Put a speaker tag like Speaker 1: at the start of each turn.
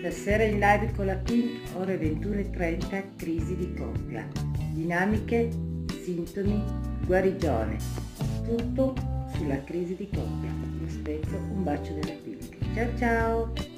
Speaker 1: Stasera in live con la PIN, ore 21.30, crisi di coppia. Dinamiche, sintomi, guarigione. Tutto sulla crisi di coppia. Vi aspetto un bacio della Pink. Ciao ciao!